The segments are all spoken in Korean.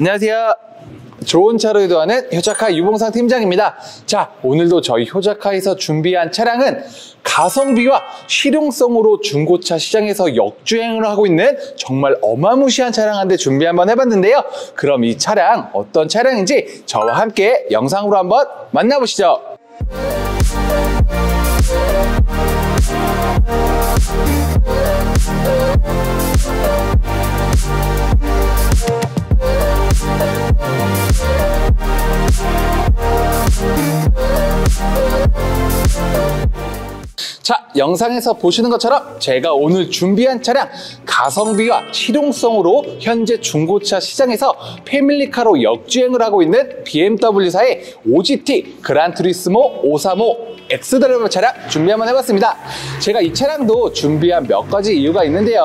안녕하세요. 좋은 차로 이동하는 효자카 유봉상 팀장입니다. 자, 오늘도 저희 효자카에서 준비한 차량은 가성비와 실용성으로 중고차 시장에서 역주행을 하고 있는 정말 어마무시한 차량 한 대 준비 한번 해봤는데요. 그럼 이 차량 어떤 차량인지 저와 함께 영상으로 한번 만나보시죠. 영상에서 보시는 것처럼 제가 오늘 준비한 차량 가성비와 실용성으로 현재 중고차 시장에서 패밀리카로 역주행을 하고 있는 BMW사의 5GT Gran Turismo 535 xDrive 차량 준비 한번 해봤습니다. 제가 이 차량도 준비한 몇 가지 이유가 있는데요.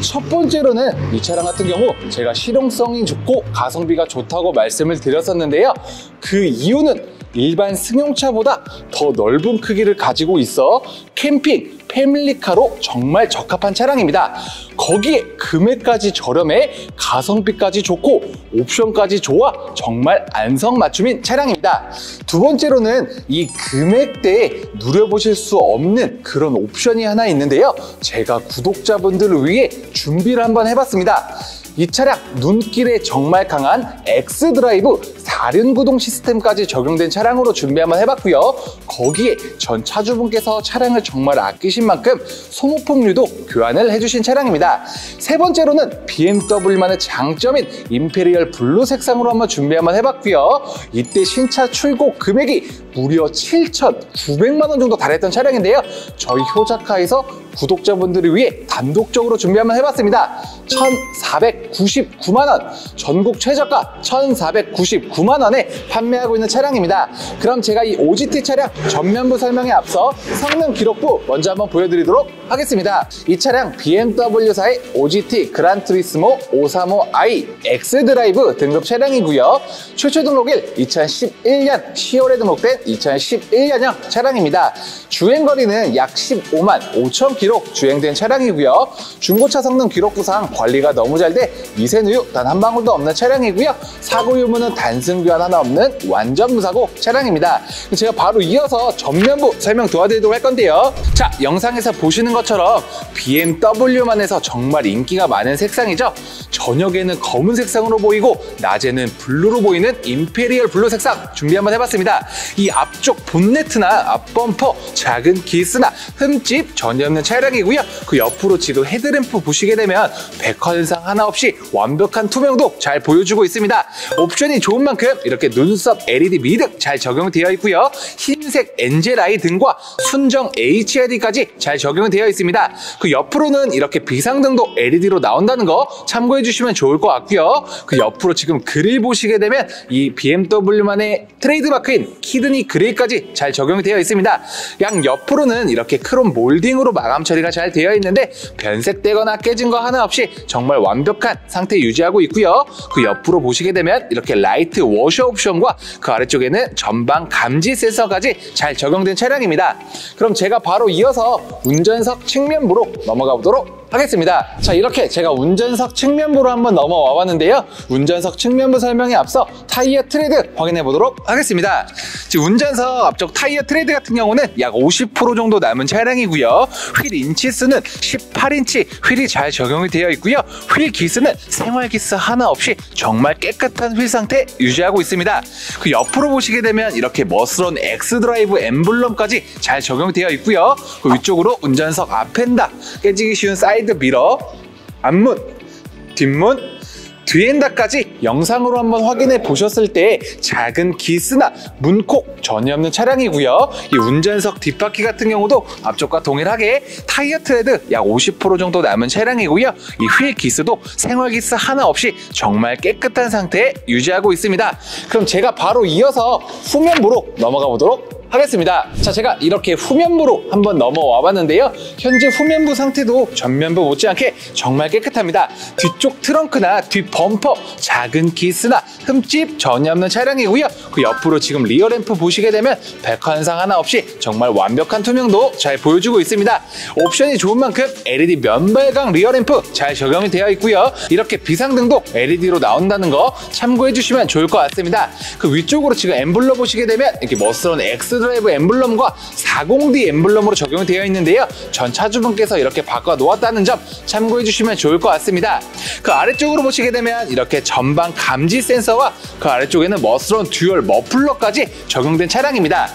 첫 번째로는 이 차량 같은 경우 제가 실용성이 좋고 가성비가 좋다고 말씀을 드렸었는데요. 그 이유는 일반 승용차보다 더 넓은 크기를 가지고 있어 캠핑, 패밀리카로 정말 적합한 차량입니다. 거기에 금액까지 저렴해 가성비까지 좋고 옵션까지 좋아 정말 안성맞춤인 차량입니다. 두 번째로는 이 금액대에 누려보실 수 없는 그런 옵션이 하나 있는데요. 제가 구독자분들을 위해 준비를 한번 해봤습니다. 이 차량 눈길에 정말 강한 X드라이브 4륜 구동 시스템까지 적용된 차량으로 준비 한번 해봤고요. 거기에 전 차주분께서 차량을 정말 아끼신 만큼 소모품류도 교환을 해주신 차량입니다. 세 번째로는 BMW만의 장점인 Imperial Blue 색상으로 한번 준비 한번 해봤고요. 이때 신차 출고 금액이 무려 7,900만 원 정도 달했던 차량인데요. 저희 효자카에서 구독자분들을 위해 단독적으로 준비 한번 해봤습니다. 1,499만 원, 전국 최저가 1,499만 원에 판매하고 있는 차량입니다. 그럼 제가 이 OGT 차량 전면부 설명에 앞서 성능 기록부 먼저 한번 보여드리도록 하겠습니다. 이 차량 BMW사의 OGT 그란투리스모 535i X드라이브 등급 차량이고요. 최초 등록일 2011년 10월에 등록된 2011년형 차량입니다. 주행거리는 약 15만 5천 km 주행된 차량이고요. 중고차 성능 기록부상 관리가 너무 잘 돼 미세누유 단 한 방울도 없는 차량이고요. 사고 유무는 단순 교환 하나 없는 완전 무사고 차량입니다. 제가 바로 이어서 전면부 설명 도와드리도록 할 건데요. 자, 영상에서 보시는 것처럼 BMW만에서 정말 인기가 많은 색상이죠. 저녁에는 검은 색상으로 보이고 낮에는 블루로 보이는 Imperial Blue 색상 준비 한번 해봤습니다. 이 앞쪽 본네트나 앞범퍼, 작은 기스나 흠집 전혀 없는 차량이고요. 그 옆으로 지금 헤드램프 보시게 되면 백화 현상 하나 없이 완벽한 투명도 잘 보여주고 있습니다. 옵션이 좋은 만큼 이렇게 눈썹 LED 미등 잘 적용되어 있고요. 흰색 angel eye 등과 순정 HID까지 잘 적용되어 있습니다. 그 옆으로는 이렇게 비상등도 LED로 나온다는 거 참고해 주시면 좋을 것 같고요. 그 옆으로 지금 그릴 보시게 되면 이 BMW만의 트레이드마크인 kidney 그릴까지 잘 적용되어 있습니다. 양 옆으로는 이렇게 크롬 몰딩으로 마감 처리가 잘 되어 있는데 변색되거나 깨진 거 하나 없이 정말 완벽한 상태 유지하고 있고요. 그 옆으로 보시게 되면 이렇게 light washer 옵션과 그 아래쪽에는 전방 감지 센서까지 잘 적용된 차량입니다. 그럼 제가 바로 이어서 운전석 측면부로 넘어가 보도록 하겠습니다. 자 이렇게 제가 운전석 측면부로 한번 넘어와 봤는데요. 운전석 측면부 설명에 앞서 타이어 트레드 확인해 보도록 하겠습니다. 지금 운전석 앞쪽 타이어 트레드 같은 경우는 약 50% 정도 남은 차량이고요. 휠 인치 수는 18인치 휠이 잘 적용이 되어 있고요. 휠 기스는 생활 기스 하나 없이 정말 깨끗한 휠 상태 유지하고 있습니다. 그 옆으로 보시게 되면 이렇게 멋스러운 xDrive 엠블럼까지 잘 적용되어 있고요. 그 위쪽으로 운전석 앞휀다 깨지기 쉬운 사이드 미러, 앞문, 뒷문, 뒤휀다까지 영상으로 한번 확인해 보셨을 때 작은 기스나 문콕 전혀 없는 차량이고요. 이 운전석 뒷바퀴 같은 경우도 앞쪽과 동일하게 타이어 트레드 약 50% 정도 남은 차량이고요. 이 휠 기스도 생활 기스 하나 없이 정말 깨끗한 상태에 유지하고 있습니다. 그럼 제가 바로 이어서 후면부로 넘어가 보도록 하겠습니다. 자, 제가 이렇게 후면부로 한번 넘어와 봤는데요. 현재 후면부 상태도 전면부 못지않게 정말 깨끗합니다. 뒤쪽 트렁크나 뒷 범퍼, 작은 기스나 흠집 전혀 없는 차량이고요. 그 옆으로 지금 rear 램프 보시게 되면 백화 현상 하나 없이 정말 완벽한 투명도 잘 보여주고 있습니다. 옵션이 좋은 만큼 LED 면발광 rear 램프 잘 적용이 되어 있고요. 이렇게 비상등도 LED로 나온다는 거 참고해 주시면 좋을 것 같습니다. 그 위쪽으로 지금 엠블럼 보시게 되면 이렇게 멋스러운 xDrive 엠블럼과 40D 엠블럼으로 적용이 되어 있는데요. 전 차주분께서 이렇게 바꿔 놓았다는 점 참고해 주시면 좋을 것 같습니다. 그 아래쪽으로 보시게 되면 이렇게 전방 감지 센서와 그 아래쪽에는 멋스러운 dual 머플러까지 적용된 차량입니다.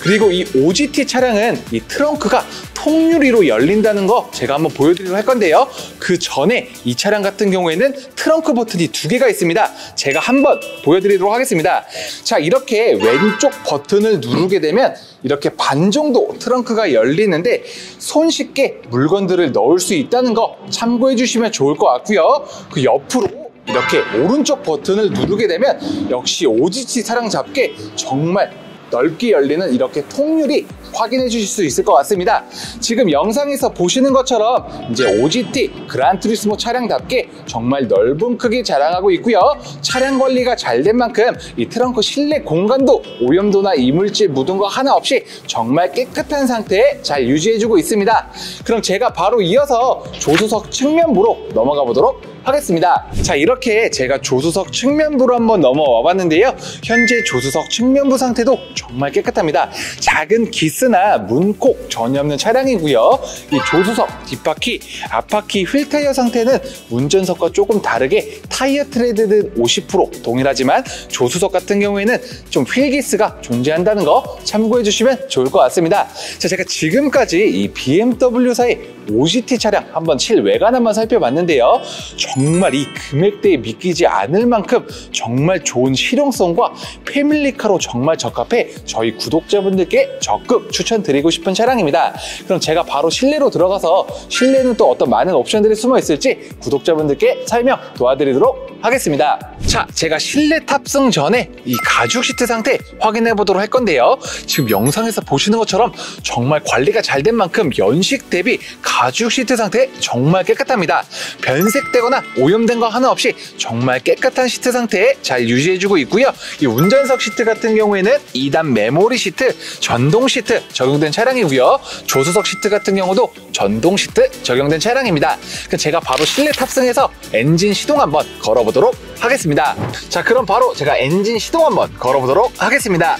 그리고 이 OGT 차량은 이 트렁크가 통유리로 열린다는 거 제가 한번 보여드리도록 할 건데요. 그 전에 이 차량 같은 경우에는 트렁크 버튼이 두 개가 있습니다. 제가 한번 보여드리도록 하겠습니다. 자, 이렇게 왼쪽 버튼을 누르게 되면 이렇게 반 정도 트렁크가 열리는데 손쉽게 물건들을 넣을 수 있다는 거 참고해 주시면 좋을 것 같고요. 그 옆으로 이렇게 오른쪽 버튼을 누르게 되면 역시 OGT 차량 잡게 정말 넓게 열리는 이렇게 통유리 확인해 주실 수 있을 것 같습니다. 지금 영상에서 보시는 것처럼 이제 OGT 그란투리스모 차량답게 정말 넓은 크기 자랑하고 있고요. 차량 관리가 잘 된 만큼 이 트렁크 실내 공간도 오염도나 이물질 묻은 거 하나 없이 정말 깨끗한 상태에 잘 유지해주고 있습니다. 그럼 제가 바로 이어서 조수석 측면부로 넘어가 보도록 하겠습니다. 자, 이렇게 제가 조수석 측면부로 한번 넘어와 봤는데요. 현재 조수석 측면부 상태도 정말 깨끗합니다. 작은 기스나 문콕 전혀 없는 차량이고요. 이 조수석 뒷바퀴, 앞바퀴 휠 타이어 상태는 운전석과 조금 다르게 타이어 트레드는 50% 동일하지만 조수석 같은 경우에는 좀 휠기스가 존재한다는 거 참고해 주시면 좋을 것 같습니다. 자, 제가 지금까지 이 BMW사의 OGT 차량 한번 실외관 한번 살펴봤는데요. 정말 이 금액대에 믿기지 않을 만큼 정말 좋은 실용성과 패밀리카로 정말 적합해 저희 구독자분들께 적극 추천드리고 싶은 차량입니다. 그럼 제가 바로 실내로 들어가서 실내는 또 어떤 많은 옵션들이 숨어 있을지 구독자분들께 설명 도와드리도록 하겠습니다. 자, 제가 실내 탑승 전에 이 가죽 시트 상태 확인해 보도록 할 건데요. 지금 영상에서 보시는 것처럼 정말 관리가 잘 된 만큼 연식 대비 가죽 시트 상태 정말 깨끗합니다. 변색되거나 오염된 거 하나 없이 정말 깨끗한 시트 상태에 잘 유지해주고 있고요. 이 운전석 시트 같은 경우에는 2단 메모리 시트, 전동 시트 적용된 차량이고요. 조수석 시트 같은 경우도 전동 시트 적용된 차량입니다. 그럼 제가 바로 실내 탑승해서 엔진 시동 한번 걸어보도록 하겠습니다. 자, 그럼 바로 제가 엔진 시동 한번 걸어보도록 하겠습니다.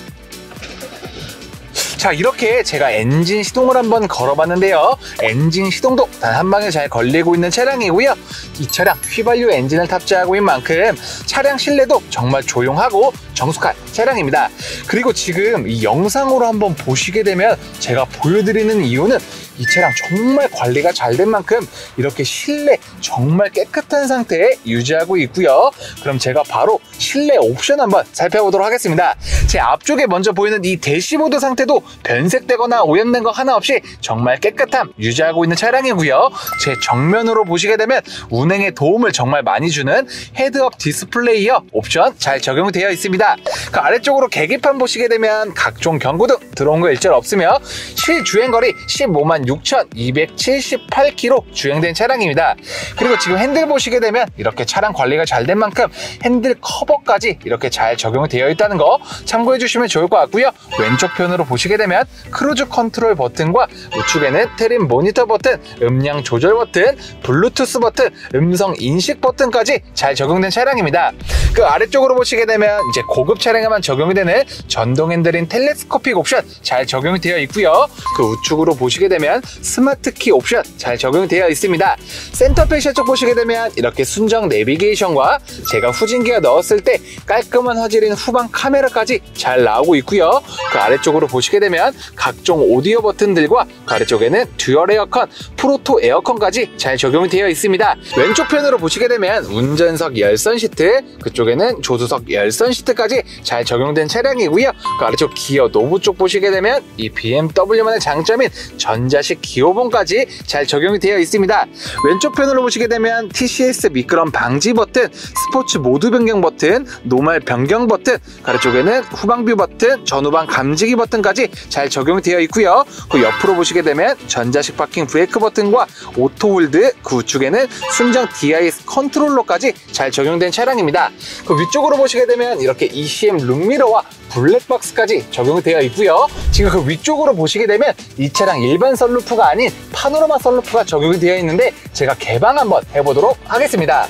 자 이렇게 제가 엔진 시동을 한번 걸어봤는데요 엔진 시동도 단 한 방에 잘 걸리고 있는 차량이고요 이 차량 휘발유 엔진을 탑재하고 있는 만큼 차량 실내도 정말 조용하고 정숙한 차량입니다 그리고 지금 이 영상으로 한번 보시게 되면 제가 보여드리는 이유는 이 차량 정말 관리가 잘 된 만큼 이렇게 실내 정말 깨끗한 상태에 유지하고 있고요 그럼 제가 바로 실내 옵션 한번 살펴보도록 하겠습니다 제 앞쪽에 먼저 보이는 이 대시보드 상태도 변색되거나 오염된 거 하나 없이 정말 깨끗함 유지하고 있는 차량이고요. 제 정면으로 보시게 되면 운행에 도움을 정말 많이 주는 헤드업 디스플레이어 옵션 잘 적용이 되어 있습니다. 그 아래쪽으로 계기판 보시게 되면 각종 경고등 들어온 거 일절 없으며 실주행거리 15만 6,278km 주행된 차량입니다. 그리고 지금 핸들 보시게 되면 이렇게 차량 관리가 잘 된 만큼 핸들 커버까지 이렇게 잘 적용이 되어 있다는 거 참고해 주시면 좋을 것 같고요. 왼쪽 편으로 보시게 되면 cruise control 버튼과 우측에는 trip 모니터 버튼, 음량 조절 버튼, 블루투스 버튼, 음성 인식 버튼까지 잘 적용된 차량입니다. 그 아래쪽으로 보시게 되면 이제 고급 차량에만 적용이 되는 전동 핸들인 telescopic 옵션 잘 적용이 되어 있고요. 그 우측으로 보시게 되면 스마트 키 옵션 잘 적용이 되어 있습니다. 센터페시아 쪽 보시게 되면 이렇게 순정 내비게이션과 제가 후진기어 넣었을 때 깔끔한 화질인 후방 카메라까지 잘 나오고 있고요. 그 아래쪽으로 보시게 되면 각종 오디오 버튼들과 그 아래쪽에는 dual 에어컨, full auto 에어컨까지 잘 적용이 되어 있습니다. 왼쪽 편으로 보시게 되면 운전석 열선 시트, 그쪽에는 조수석 열선 시트까지 잘 적용된 차량이고요. 그 아래쪽 기어 노브 쪽 보시게 되면 이 BMW만의 장점인 전자 전자식 기어봉까지 잘 적용이 되어 있습니다. 왼쪽 편으로 보시게 되면 TCS 미끄럼 방지 버튼, 스포츠 모드 변경 버튼, normal 변경 버튼, 가로쪽에는 후방 view 버튼, 전후방 감지기 버튼까지 잘 적용이 되어 있고요. 그 옆으로 보시게 되면 전자식 파킹 브레이크 버튼과 auto hold, 그 우측에는 순정 DIS 컨트롤러까지 잘 적용된 차량입니다. 그 위쪽으로 보시게 되면 이렇게 ECM 룸미러와 블랙박스까지 적용이 되어 있고요. 지금 그 위쪽으로 보시게 되면 이 차량 일반 썬루프가 아닌 파노라마 썬루프가 적용이 되어 있는데 제가 개방 한번 해보도록 하겠습니다.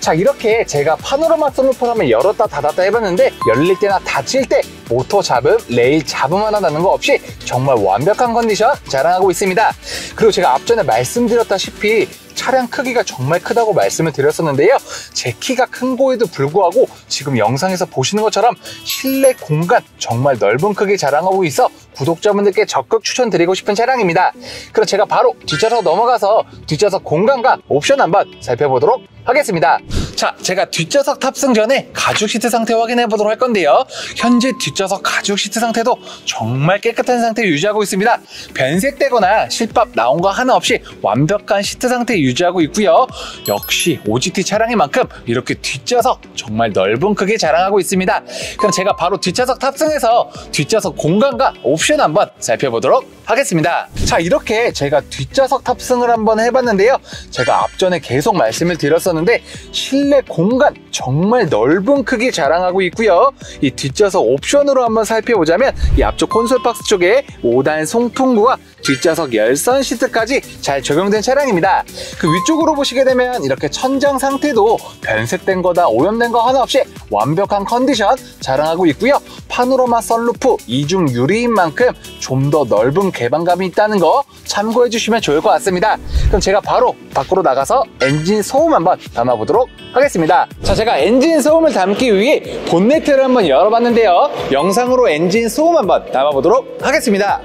자 이렇게 제가 파노라마 썬루프를 한번 열었다 닫았다 해봤는데 열릴 때나 닫힐 때 모터 잡음, 레일 잡음 하나 나는 거 없이 정말 완벽한 컨디션 자랑하고 있습니다. 그리고 제가 앞전에 말씀드렸다시피 차량 크기가 정말 크다고 말씀을 드렸었는데요. 제 키가 큰 거에도 불구하고 지금 영상에서 보시는 것처럼 실내 공간 정말 넓은 크기 자랑하고 있어 구독자분들께 적극 추천드리고 싶은 차량입니다. 그럼 제가 바로 뒷좌석 넘어가서 뒷좌석 공간과 옵션 한번 살펴보도록 하겠습니다. 자, 제가 뒷좌석 탑승 전에 가죽 시트 상태 확인해 보도록 할 건데요. 현재 뒷좌석 가죽 시트 상태도 정말 깨끗한 상태 유지하고 있습니다. 변색되거나 실밥 나온 거 하나 없이 완벽한 시트 상태 유지하고 있고요. 역시 OGT 차량인 만큼 이렇게 뒷좌석 정말 넓은 크기 자랑하고 있습니다. 그럼 제가 바로 뒷좌석 탑승해서 뒷좌석 공간과 옵션 한번 살펴보도록 하겠습니다. 자, 이렇게 제가 뒷좌석 탑승을 한번 해봤는데요. 제가 앞전에 계속 말씀을 드렸었는데 실내 공간 정말 넓은 크기 자랑하고 있고요. 이 뒷좌석 옵션으로 한번 살펴보자면 이 앞쪽 콘솔 박스 쪽에 5단 송풍구와 뒷좌석 열선 시트까지 잘 적용된 차량입니다. 그 위쪽으로 보시게 되면 이렇게 천장 상태도 변색된 거다 오염된 거 하나 없이 완벽한 컨디션 자랑하고 있고요. 파노라마 썬루프 이중 유리인 만큼 좀 더 넓은 개방감이 있다는 거 참고해 주시면 좋을 것 같습니다. 그럼 제가 바로 밖으로 나가서 엔진 소음 한번 담아보도록 하겠습니다. 자, 제가 엔진 소음을 담기 위해 본네트를 한번 열어봤는데요. 영상으로 엔진 소음 한번 담아보도록 하겠습니다.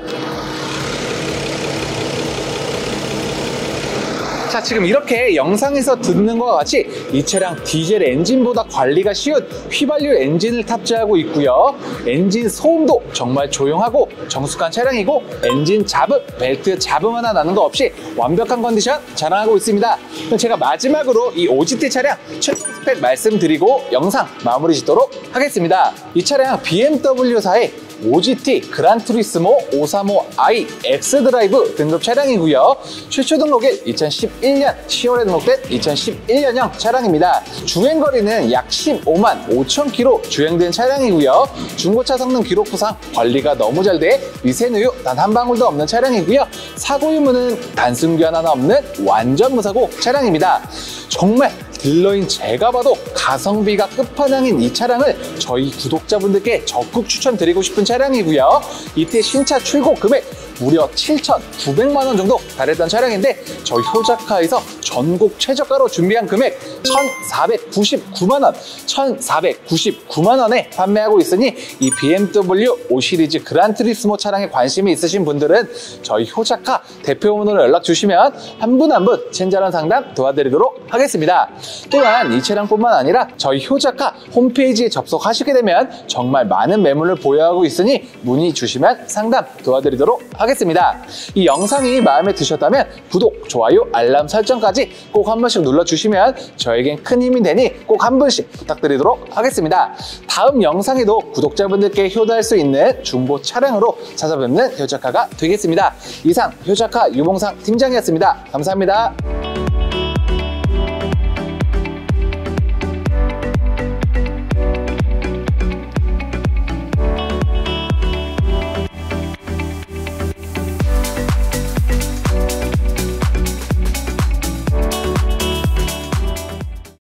자 지금 이렇게 영상에서 듣는 것과 같이 이 차량 디젤 엔진보다 관리가 쉬운 휘발유 엔진을 탑재하고 있고요. 엔진 소음도 정말 조용하고 정숙한 차량이고 엔진 잡음, 벨트 잡음 하나 나는 거 없이 완벽한 컨디션 자랑하고 있습니다. 그럼 제가 마지막으로 이 5GT 차량 최종 스펙 말씀드리고 영상 마무리 짓도록 하겠습니다. 이 차량 BMW사의 5GT Gran Turismo 535i xDrive 등급 차량이고요. 최초 등록일 2011년 10월에 등록된 2011년형 차량입니다. 주행 거리는 약 15만 5천 킬로 주행된 차량이고요. 중고차 성능 기록부상 관리가 너무 잘 돼 미세누유 단 한 방울도 없는 차량이고요. 사고 유무는 단순 교환 하나 없는 완전 무사고 차량입니다. 정말 딜러인 제가 봐도 가성비가 끝판왕인 이 차량을 저희 구독자분들께 적극 추천드리고 싶은 차량이고요. 이때 신차 출고 금액 무려 7,900만 원 정도 달했던 차량인데 저희 효자카에서 전국 최저가로 준비한 금액 1,499만 원, 1,499만 원에 판매하고 있으니 이 BMW 5 시리즈 그란트리스모 차량에 관심이 있으신 분들은 저희 효자카 대표번호로 연락 주시면 한 분 한 분 친절한 상담 도와드리도록 하겠습니다. 또한 이 차량뿐만 아니라 저희 효자카 홈페이지에 접속하시게 되면 정말 많은 매물을 보유하고 있으니 문의 주시면 상담 도와드리도록 하겠습니다. 이 영상이 마음에 드셨다면 구독, 좋아요, 알람 설정까지 꼭 한 번씩 눌러주시면 저에겐 큰 힘이 되니 꼭한 분씩 부탁드리도록 하겠습니다. 다음 영상에도 구독자분들께 효도할 수 있는 중고 차량으로 찾아뵙는 효자카가 되겠습니다. 이상 효자카 유봉상 팀장이었습니다. 감사합니다.